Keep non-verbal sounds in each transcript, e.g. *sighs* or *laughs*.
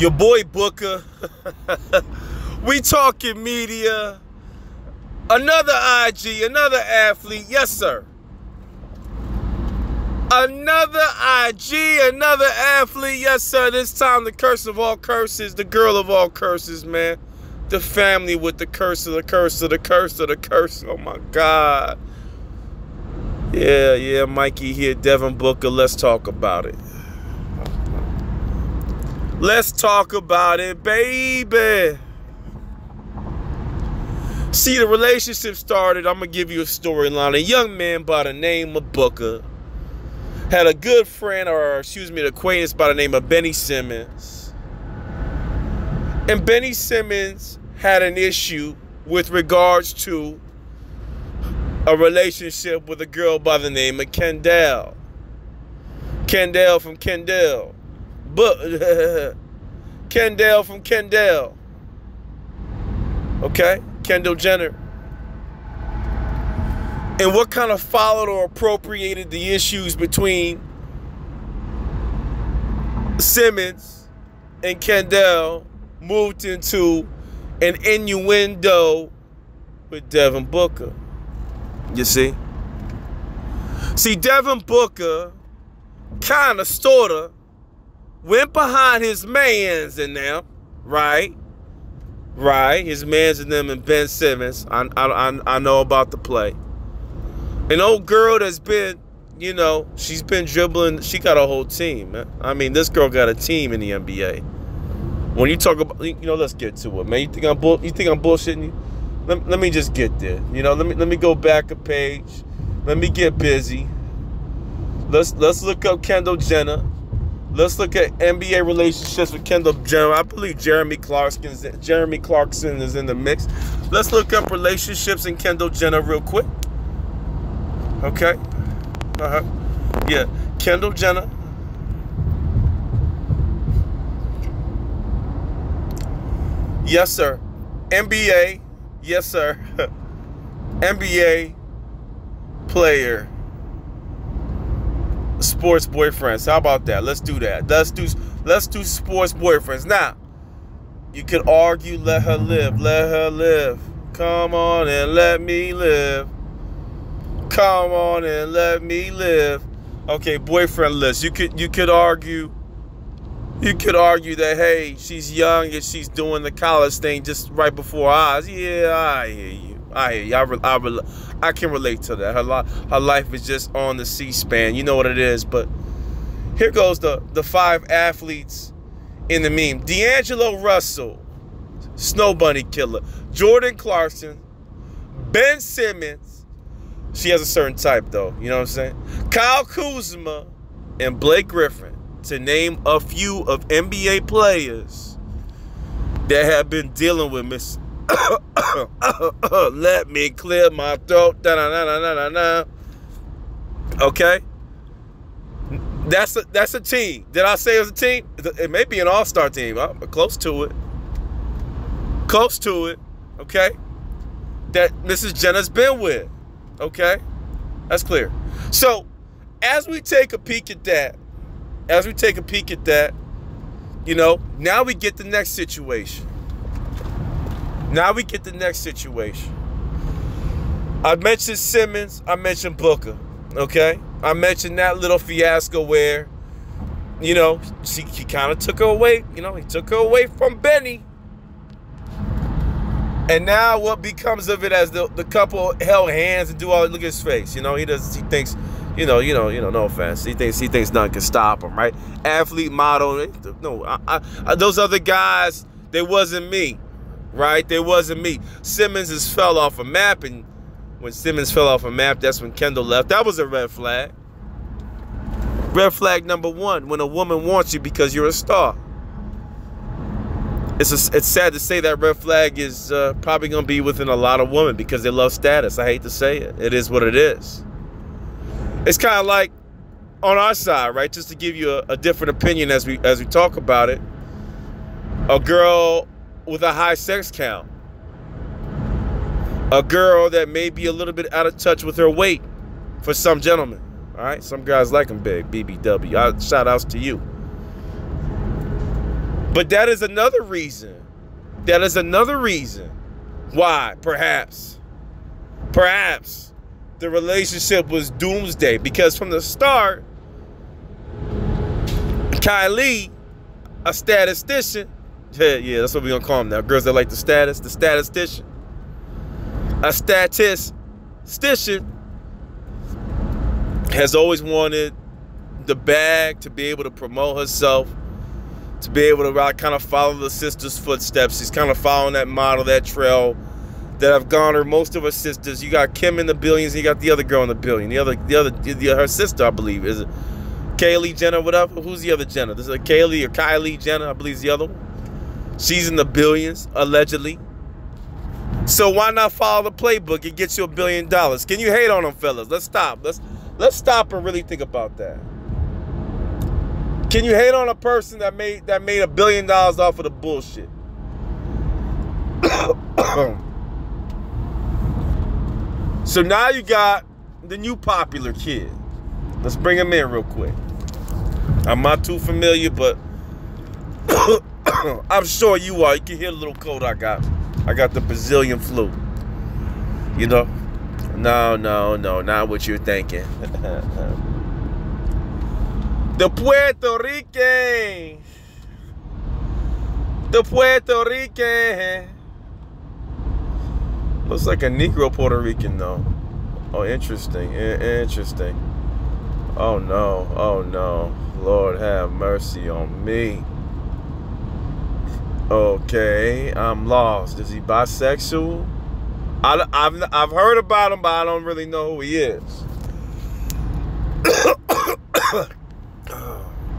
Your boy Booker. *laughs* we talking media. Another IG, another athlete. Yes, sir. Another IG, another athlete. Yes, sir. This time the curse of all curses, the girl of all curses, man. The family with the curse of the curse of the curse of the curse. Oh my God. Yeah, yeah, Mikey here, Devin Booker. Let's talk about it. Let's talk about it, baby. See, the relationship started. I'm going to give you a storyline. A young man by the name of Booker had a good friend, or excuse me, an acquaintance by the name of Benny Simmons. And Benny Simmons had an issue with regards to a relationship with a girl by the name of Kendall. Kendall from Kendall. But *laughs* Kendall from Kendall. Okay? Kendall Jenner. And what kind of followed or appropriated the issues between Simmons and Kendall moved into an innuendo with Devin Booker. You see? See, Devin Booker kind of, sort of, went behind his mans in them, right? Right, his mans and them and Ben Simmons. I, I, I know about the play. An old girl that's been, you know, she's been dribbling. She got a whole team. I mean, this girl got a team in the NBA. When you talk about, you know, let's get to it, man. You think I'm bull? You think I'm bullshitting you? Let, let me just get there. You know, let me let me go back a page. Let me get busy. Let's let's look up Kendall Jenner. Let's look at NBA relationships with Kendall Jenner. I believe Jeremy Clarkson, Jeremy Clarkson is in the mix. Let's look up relationships in Kendall Jenner real quick. Okay. Uh-huh. Yeah. Kendall Jenner. Yes, sir. NBA. Yes, sir. *laughs* NBA player sports boyfriends. How about that? Let's do that. Let's do let's do sports boyfriends. Now, you could argue let her live, let her live. Come on and let me live. Come on and let me live. Okay, boyfriend list. You could you could argue you could argue that hey, she's young and she's doing the college thing just right before eyes. Yeah, I hear you. I hear you. I, I, I, can relate to that. Her, her life is just on the C-SPAN. You know what it is. But here goes the, the five athletes in the meme. D'Angelo Russell, Snow Bunny Killer. Jordan Clarkson, Ben Simmons. She has a certain type, though. You know what I'm saying? Kyle Kuzma and Blake Griffin, to name a few of NBA players that have been dealing with Miss *coughs* Let me clear my throat. Da, Okay? That's a, that's a team. Did I say it was a team? It may be an all-star team. I'm close to it. Close to it. Okay? That Mrs. Jenner's been with. Okay? That's clear. So, as we take a peek at that, as we take a peek at that, you know, now we get the next situation. Now we get the next situation. I mentioned Simmons. I mentioned Booker. Okay? I mentioned that little fiasco where, you know, she, he kind of took her away. You know, he took her away from Benny. And now what becomes of it as the, the couple held hands and do all look at his face. You know, he does he thinks, you know, you know, you know, no offense. He thinks he thinks nothing can stop him, right? Athlete model. No, I, I, those other guys, they wasn't me right? There wasn't me. Simmons has fell off a map, and when Simmons fell off a map, that's when Kendall left. That was a red flag. Red flag number one, when a woman wants you because you're a star. It's, a, it's sad to say that red flag is uh, probably going to be within a lot of women because they love status. I hate to say it. It is what it is. It's kind of like on our side, right? Just to give you a, a different opinion as we as we talk about it. A girl with a high sex count. A girl that may be a little bit out of touch with her weight for some gentlemen. All right, some guys like them big, BBW. shout outs to you. But that is another reason. That is another reason why, perhaps, perhaps the relationship was doomsday. Because from the start, Kylie, a statistician, yeah, yeah, that's what we're gonna call them now. Girls that like the status, the statistician, a statistician has always wanted the bag to be able to promote herself, to be able to kind of follow the sister's footsteps. She's kind of following that model, that trail that I've gone. garnered most of her sisters. You got Kim in the billions, you got the other girl in the billion. The other, the other, the, her sister, I believe, is it Kaylee Jenner, whatever. Who's the other Jenner? This is Kaylee or Kylie Jenner, I believe is the other one. She's in the billions, allegedly. So why not follow the playbook and get you a billion dollars? Can you hate on them, fellas? Let's stop. Let's let's stop and really think about that. Can you hate on a person that made that made a billion dollars off of the bullshit? *coughs* so now you got the new popular kid. Let's bring him in real quick. I'm not too familiar, but *laughs* I'm sure you are. You can hear the little cold I got. I got the Brazilian flu. You know? No, no, no, not what you're thinking. *laughs* the Puerto Rican. The Puerto Rican. Looks like a Negro Puerto Rican, though. Oh, interesting. I interesting. Oh, no. Oh, no. Lord have mercy on me. Okay, I'm lost. Is he bisexual? I, have I've heard about him, but I don't really know who he is. *coughs*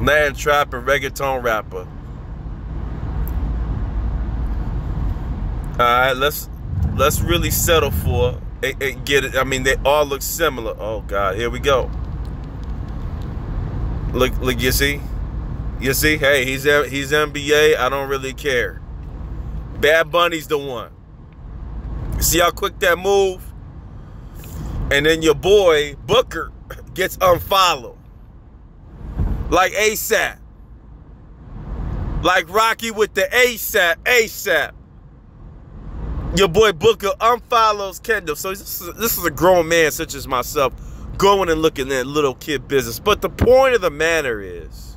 Man trapper, reggaeton rapper. All right, let's let's really settle for and, and get it. I mean, they all look similar. Oh God, here we go. Look, look, you see. You see, hey, he's he's NBA. I don't really care. Bad Bunny's the one. See how quick that move? And then your boy Booker *laughs* gets unfollowed. Like ASAP. Like Rocky with the ASAP, ASAP. Your boy Booker unfollows Kendall. So this is, this is a grown man such as myself going and looking at little kid business. But the point of the matter is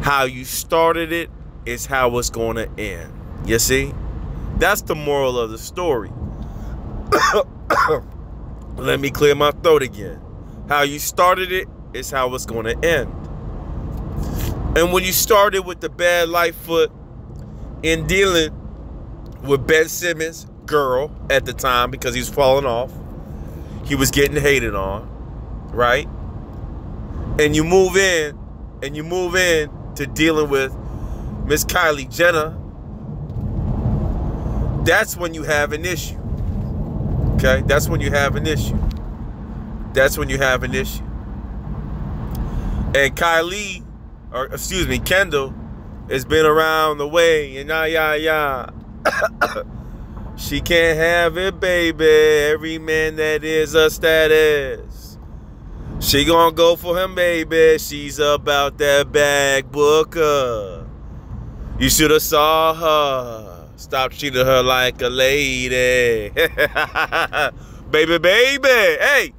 how you started it is how it's going to end. You see? That's the moral of the story. *coughs* Let me clear my throat again. How you started it is how it's going to end. And when you started with the bad light foot in dealing with Ben Simmons' girl at the time because he's falling off, he was getting hated on, right? And you move in, and you move in to dealing with Miss Kylie Jenner, that's when you have an issue. Okay? That's when you have an issue. That's when you have an issue. And Kylie, or excuse me, Kendall, has been around the way and yeah, yeah, yeah. *coughs* she can't have it, baby. Every man that is a status. She gonna go for him, baby. She's about that bag booker. You should have saw her. Stop treating her like a lady. *laughs* baby, baby. Hey,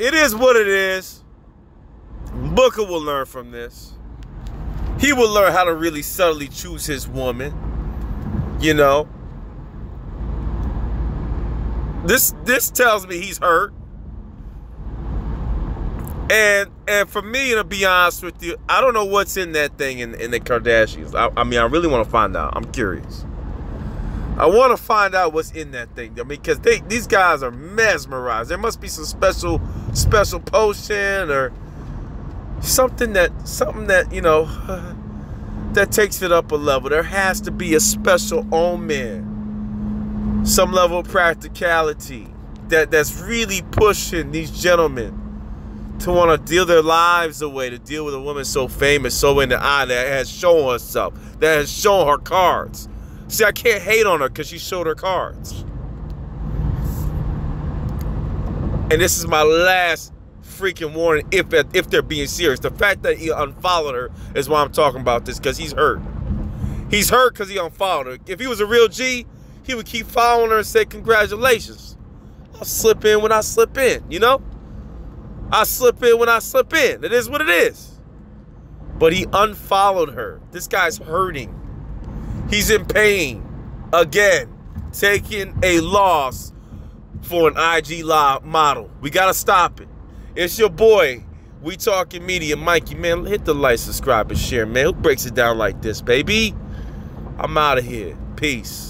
it is what it is. Booker will learn from this. He will learn how to really subtly choose his woman. You know. This this tells me he's hurt. And and for me, to be honest with you, I don't know what's in that thing in, in the Kardashians. I, I mean, I really want to find out. I'm curious. I want to find out what's in that thing. I mean, because they these guys are mesmerized. There must be some special special potion or something that something that you know *sighs* that takes it up a level. There has to be a special omen, some level of practicality that that's really pushing these gentlemen to want to deal their lives away to deal with a woman so famous, so in the eye that has shown herself, that has shown her cards. See, I can't hate on her because she showed her cards. And this is my last freaking warning if if they're being serious. The fact that he unfollowed her is why I'm talking about this because he's hurt. He's hurt because he unfollowed her. If he was a real G, he would keep following her and say congratulations. I'll slip in when I slip in, you know? I slip in when I slip in. It is what it is. But he unfollowed her. This guy's hurting. He's in pain. Again, taking a loss for an IG live model. We gotta stop it. It's your boy. We talking media, Mikey. Man, hit the like, subscribe, and share, man. Who breaks it down like this, baby? I'm out of here. Peace.